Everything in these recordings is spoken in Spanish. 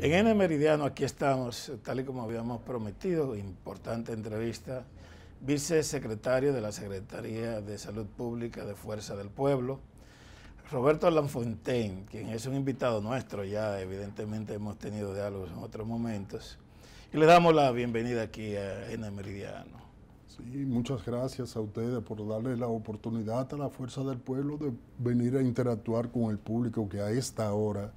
En N Meridiano aquí estamos, tal y como habíamos prometido, importante entrevista, vicesecretario de la Secretaría de Salud Pública de Fuerza del Pueblo, Roberto Lanfontaine, quien es un invitado nuestro, ya evidentemente hemos tenido diálogos en otros momentos, y le damos la bienvenida aquí a N Meridiano. Sí, muchas gracias a ustedes por darle la oportunidad a la Fuerza del Pueblo de venir a interactuar con el público que a esta hora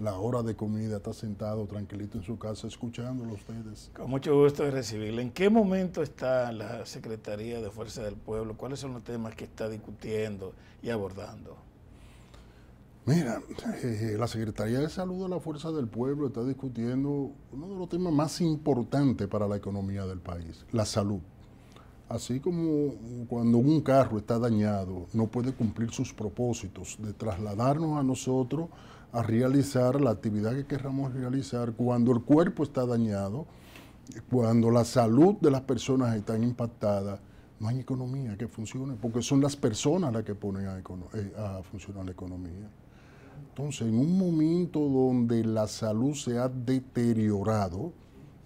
la hora de comida, está sentado tranquilito en su casa escuchándolo a ustedes. Con mucho gusto de recibirle. ¿En qué momento está la Secretaría de Fuerza del Pueblo? ¿Cuáles son los temas que está discutiendo y abordando? Mira, eh, la Secretaría de Salud de la Fuerza del Pueblo está discutiendo uno de los temas más importantes para la economía del país, la salud. Así como cuando un carro está dañado, no puede cumplir sus propósitos de trasladarnos a nosotros a realizar la actividad que querramos realizar cuando el cuerpo está dañado, cuando la salud de las personas está impactada, no hay economía que funcione, porque son las personas las que ponen a, eh, funcionar la economía. Entonces, en un momento donde la salud se ha deteriorado,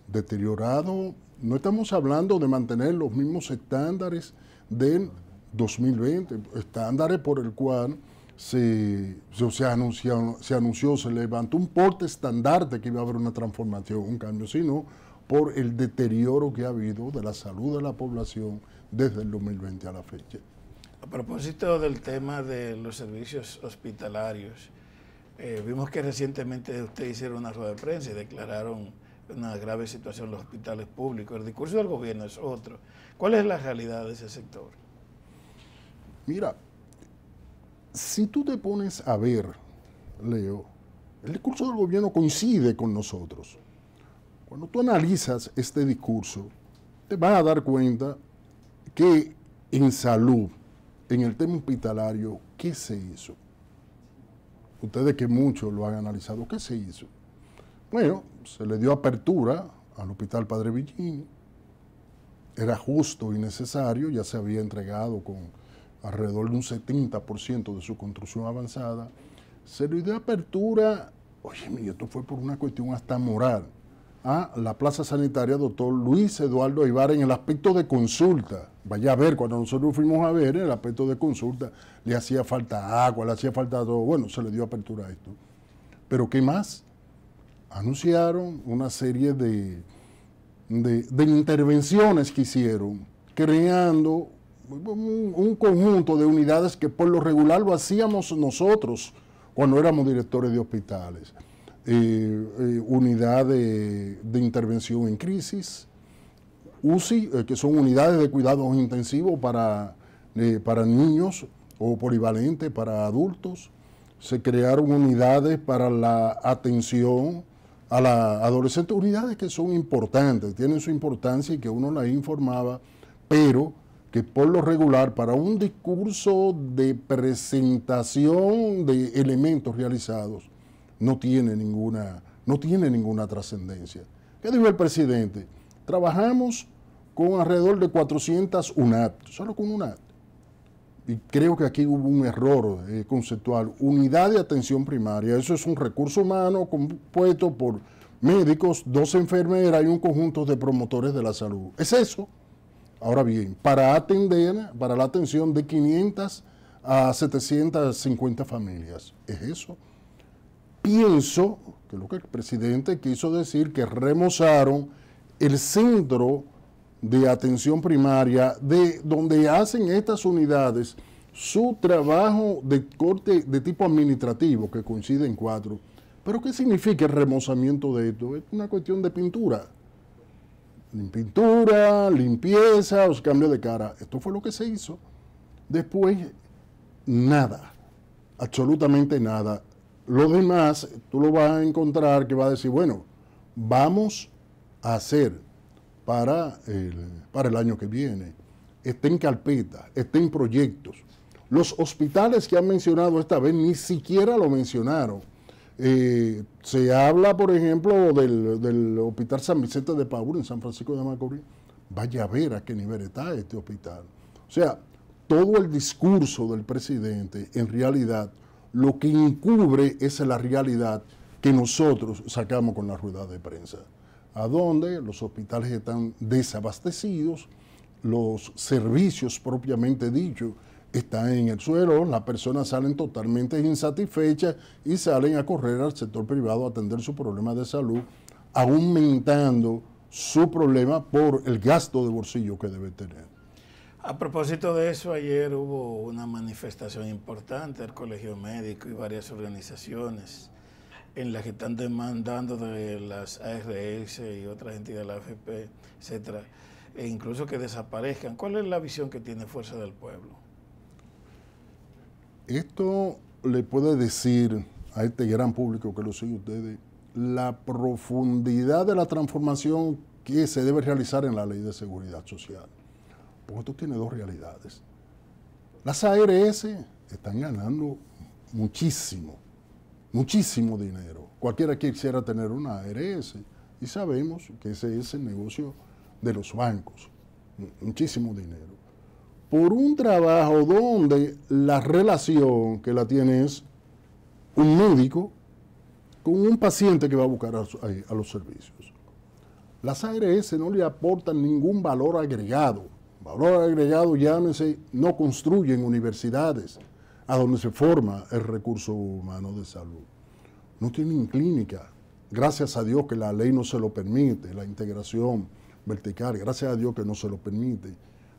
deteriorado, no estamos hablando de mantener los mismos estándares del 2020, estándares por el cual se, se, anunció, se anunció, se levantó un porte estandarte que iba a haber una transformación, un cambio, sino por el deterioro que ha habido de la salud de la población desde el 2020 a la fecha. A propósito del tema de los servicios hospitalarios, eh, vimos que recientemente ustedes hicieron una rueda de prensa y declararon una grave situación en los hospitales públicos. El discurso del gobierno es otro. ¿Cuál es la realidad de ese sector? Mira, si tú te pones a ver, Leo, el discurso del gobierno coincide con nosotros. Cuando tú analizas este discurso, te vas a dar cuenta que en salud, en el tema hospitalario, ¿qué se hizo? Ustedes que muchos lo han analizado, ¿qué se hizo? Bueno, se le dio apertura al Hospital Padre Villini, era justo y necesario, ya se había entregado con alrededor de un 70% de su construcción avanzada, se le dio apertura, oye, esto fue por una cuestión hasta moral, a la plaza sanitaria doctor Luis Eduardo Ibar en el aspecto de consulta. Vaya a ver, cuando nosotros fuimos a ver, en el aspecto de consulta, le hacía falta agua, le hacía falta todo. Bueno, se le dio apertura a esto. Pero ¿qué más? Anunciaron una serie de, de, de intervenciones que hicieron, creando un, conjunto de unidades que por lo regular lo hacíamos nosotros cuando éramos directores de hospitales. Eh, eh, unidad de, intervención en crisis, UCI, eh, que son unidades de cuidados intensivos para, para niños o polivalente para adultos. Se crearon unidades para la atención a la adolescente, unidades que son importantes, tienen su importancia y que uno las informaba, pero que por lo regular para un discurso de presentación de elementos realizados no tiene ninguna, no tiene ninguna trascendencia. ¿Qué dijo el presidente? Trabajamos con alrededor de 400 UNAT, solo con UNAT. Y creo que aquí hubo un error eh, conceptual. Unidad de atención primaria, eso es un recurso humano compuesto por médicos, dos enfermeras y un conjunto de promotores de la salud. Es eso. Ahora bien, para atender, para la atención de 500 a 750 familias, ¿es eso? Pienso que lo que el presidente quiso decir que remozaron el centro de atención primaria de donde hacen estas unidades su trabajo de corte de tipo administrativo, que coincide en cuatro. Pero ¿qué significa el remozamiento de esto? Es una cuestión de pintura pintura, limpieza, los cambios de cara. Esto fue lo que se hizo. Después, nada, absolutamente nada. Lo demás, tú lo vas a encontrar que va a decir, bueno, vamos a hacer para el, para el año que viene. Está en carpeta, está en proyectos. Los hospitales que han mencionado esta vez ni siquiera lo mencionaron. Se habla, por ejemplo, del, Hospital San Vicente de Paúl en San Francisco de Macorís. Vaya a ver a qué nivel está este hospital. O sea, todo el discurso del presidente, en realidad, lo que encubre es la realidad que nosotros sacamos con la rueda de prensa, a donde los hospitales están desabastecidos, los servicios propiamente dichos están en el suelo, las personas salen totalmente insatisfechas y salen a correr al sector privado a atender su problema de salud, aumentando su problema por el gasto de bolsillo que debe tener. A propósito de eso, ayer hubo una manifestación importante del Colegio Médico y varias organizaciones en las que están demandando de las ARS y otras entidades de la AFP, etcétera, e incluso que desaparezcan. ¿Cuál es la visión que tiene Fuerza del Pueblo? Esto le puede decir a este gran público que lo sigue ustedes la profundidad de la transformación que se debe realizar en la ley de seguridad social. Porque esto tiene dos realidades. Las ARS están ganando muchísimo, muchísimo dinero. Cualquiera quisiera tener una ARS y sabemos que ese es el negocio de los bancos, muchísimo dinero. Por un trabajo donde la relación que la tiene es un médico con un paciente que va a buscar a, los servicios. Las ARS no le aportan ningún valor agregado. Valor agregado, llámese, no construyen universidades a donde se forma el recurso humano de salud. No tienen clínica. Gracias a Dios que la ley no se lo permite, la integración vertical, gracias a Dios que no se lo permite.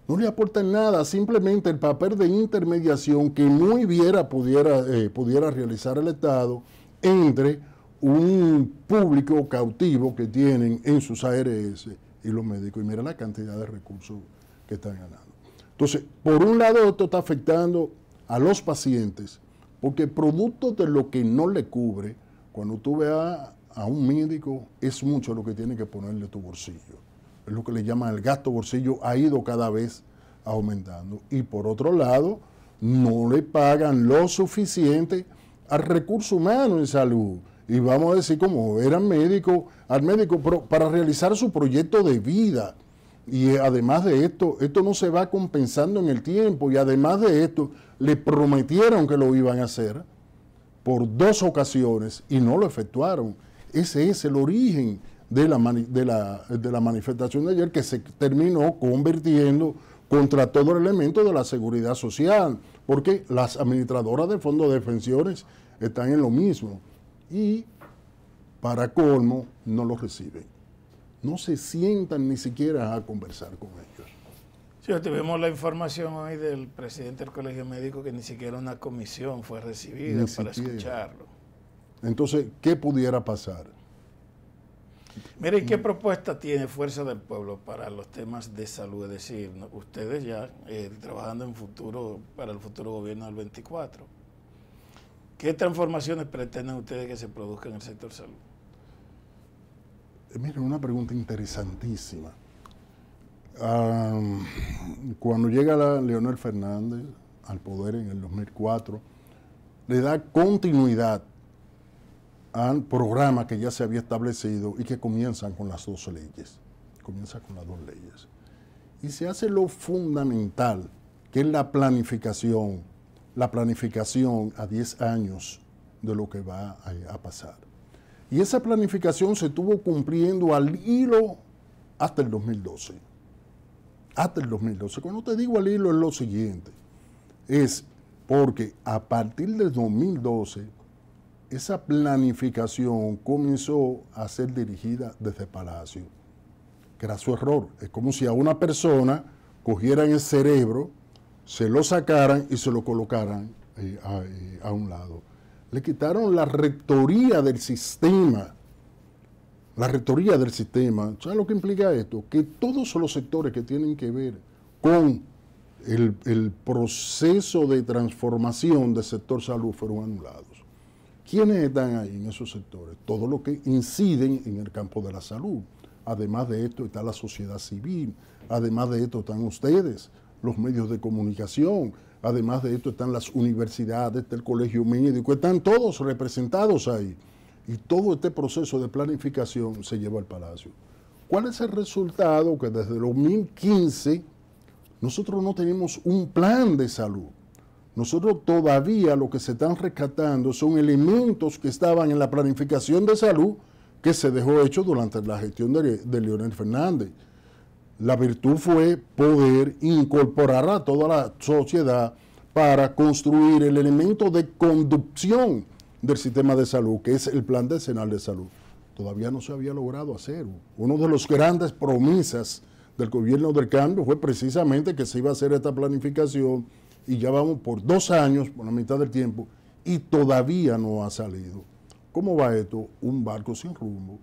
No le aportan nada, simplemente el papel de intermediación que muy bien pudiera, eh, pudiera realizar el Estado entre un público cautivo que tienen en sus ARS y los médicos. Y mira la cantidad de recursos que están ganando. Entonces, por un lado, esto está afectando a los pacientes, porque producto de lo que no le cubre, cuando tú veas a un médico, es mucho lo que tiene que ponerle tu bolsillo. Lo que le llaman el gasto bolsillo, ha ido cada vez aumentando. Y por otro lado, no le pagan lo suficiente al recurso humano en salud y vamos a decir como eran médicos, al médico para realizar su proyecto de vida. Y además de esto, esto no se va compensando en el tiempo y además de esto, le prometieron que lo iban a hacer por dos ocasiones y no lo efectuaron. Ese es el origen de la, de la, de la manifestación de ayer que se terminó convirtiendo contra todo el elemento de la seguridad social, porque las administradoras de fondos de pensiones están en lo mismo y para colmo no los reciben. No se sientan ni siquiera a conversar con ellos. Sí, tuvimos la información hoy del presidente del Colegio Médico que ni siquiera una comisión fue recibida para escucharlo. Entonces, ¿qué pudiera pasar? Mire, ¿y qué propuesta tiene Fuerza del Pueblo para los temas de salud? Es decir, ustedes ya eh, trabajando en futuro, para el futuro gobierno del 24 ¿Qué transformaciones pretenden ustedes que se produzcan en el sector salud? Eh, Miren, una pregunta interesantísima. cuando llega la Leonel Fernández al poder en el 2004, le da continuidad al programa que ya se había establecido y que comienzan con las dos leyes. Comienza con las dos leyes. Y se hace lo fundamental, que es la planificación la planificación a 10 años de lo que va a, pasar. Y esa planificación se estuvo cumpliendo al hilo hasta el 2012. Hasta el 2012. Cuando te digo al hilo es lo siguiente. Es porque a partir del 2012 esa planificación comenzó a ser dirigida desde Palacio, que era su error. Es como si a una persona cogieran el cerebro se lo sacaran y se lo colocaran eh, eh, a, un lado. Le quitaron la rectoría del sistema. La rectoría del sistema. ¿Sabes lo que implica esto? Que todos los sectores que tienen que ver con el, el proceso de transformación del sector salud fueron anulados. ¿Quiénes están ahí en esos sectores? Todos los que inciden en el campo de la salud. Además de esto está la sociedad civil. Además de esto están ustedes los medios de comunicación. Además de esto están las universidades, el colegio médico, están todos representados ahí. Y todo este proceso de planificación se lleva al Palacio. ¿Cuál es el resultado? Que desde 2015 nosotros no tenemos un plan de salud. Nosotros todavía lo que se están rescatando son elementos que estaban en la planificación de salud que se dejó hecho durante la gestión de, de Leonel Fernández. La virtud fue poder incorporar a toda la sociedad para construir el elemento de conducción del sistema de salud, que es el plan decenal de salud. Todavía no se había logrado hacer. Uno de los grandes promesas del gobierno del cambio fue precisamente que se iba a hacer esta planificación y ya vamos por dos años, por la mitad del tiempo, y todavía no ha salido. ¿Cómo va esto? Un barco sin rumbo.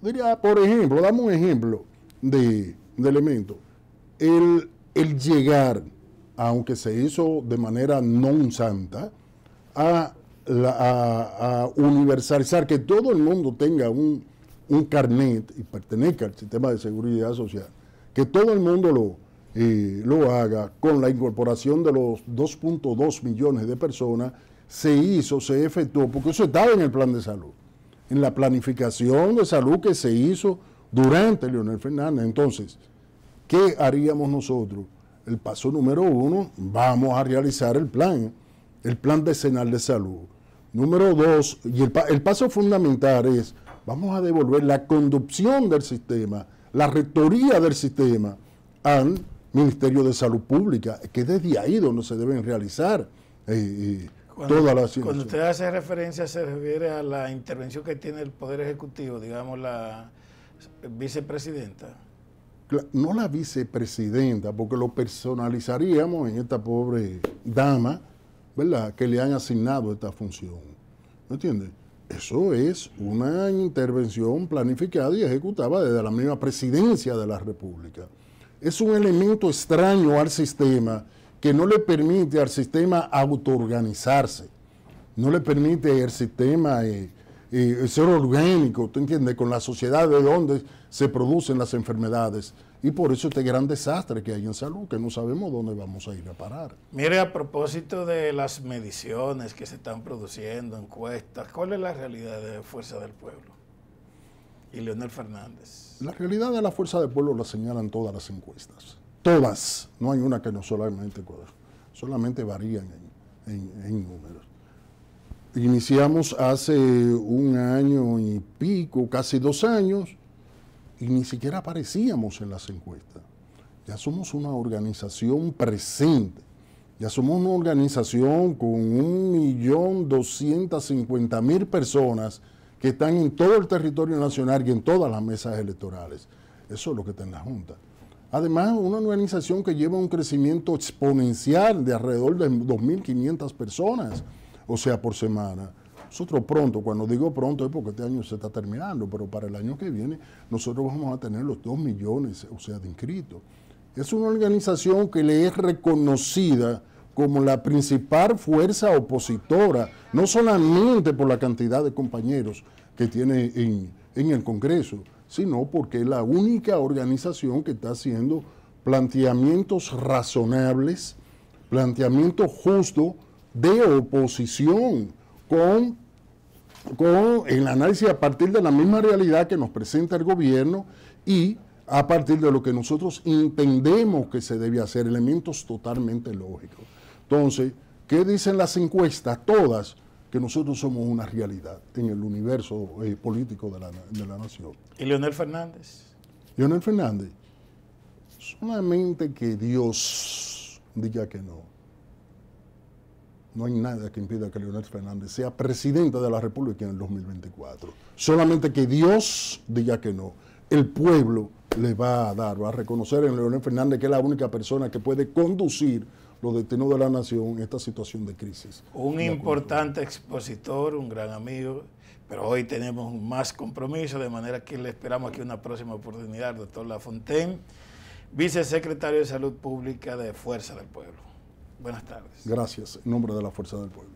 Diría, por ejemplo, dame un ejemplo de, elemento. El, el, llegar, aunque se hizo de manera non santa, a, a, universalizar, que todo el mundo tenga un, un carnet y pertenezca al sistema de seguridad social, que todo el mundo lo, lo haga con la incorporación de los 2.2 millones de personas, se hizo, se efectuó, porque eso estaba en el plan de salud, en la planificación de salud que se hizo durante Leonel Fernández. Entonces, ¿qué haríamos nosotros? El paso número uno, vamos a realizar el plan, el plan decenal de salud. Número dos, y el, el paso fundamental es, vamos a devolver la conducción del sistema, la rectoría del sistema al Ministerio de Salud Pública, que es desde ahí donde se deben realizar eh, eh, todas las Cuando usted hace referencia, se refiere a la intervención que tiene el Poder Ejecutivo, digamos la vicepresidenta. No la vicepresidenta, porque lo personalizaríamos en esta pobre dama, ¿verdad?, que le han asignado esta función. ¿Me entiende? Eso es una intervención planificada y ejecutada desde la misma presidencia de la República es un elemento extraño al sistema que no le permite al sistema autoorganizarse, no le permite al sistema eh, eh, ser orgánico, ¿tú entiendes? Con la sociedad de donde se producen las enfermedades. Y por eso este gran desastre que hay en salud, que no sabemos dónde vamos a ir a parar. Mire, a propósito de las mediciones que se están produciendo, encuestas, ¿cuál es la realidad de Fuerza del Pueblo? Y Leonel Fernández. La realidad de la fuerza del pueblo la señalan todas las encuestas. Todas. No hay una que no solamente, solamente varían en, números. Iniciamos hace un año y pico, casi dos años, y ni siquiera aparecíamos en las encuestas. Ya somos una organización presente. Ya somos una organización con un millón doscientas cincuenta mil personas que están en todo el territorio nacional y en todas las mesas electorales. Eso es lo que está en la Junta. Además, una organización que lleva un crecimiento exponencial de alrededor de 2.500 personas, o sea, por semana. Nosotros pronto, cuando digo pronto es porque este año se está terminando, pero para el año que viene nosotros vamos a tener los 2 millones, o sea, de inscritos. Es una organización que le es reconocida como la principal fuerza opositora, no solamente por la cantidad de compañeros que tiene en, el Congreso, sino porque es la única organización que está haciendo planteamientos razonables, planteamientos justos de oposición con, con el análisis a partir de la misma realidad que nos presenta el gobierno y a partir de lo que nosotros entendemos que se debe hacer, elementos totalmente lógicos. Entonces, ¿qué dicen las encuestas? Todas, que nosotros somos una realidad en el universo eh, político de la, de la nación. ¿Y Leonel Fernández? Leonel Fernández, solamente que Dios diga que no. No hay nada que impida que Leonel Fernández sea presidente de la República en el 2024. Solamente que Dios diga que no. El pueblo le va a dar, va a reconocer en Leonel Fernández que es la única persona que puede conducir los destinos de la nación en esta situación de crisis. Un importante expositor, un gran amigo, pero hoy tenemos más compromiso, de manera que le esperamos aquí una próxima oportunidad, doctor Lafontaine, vicesecretario de Salud Pública de Fuerza del Pueblo. Buenas tardes. Gracias, en nombre de la Fuerza del Pueblo.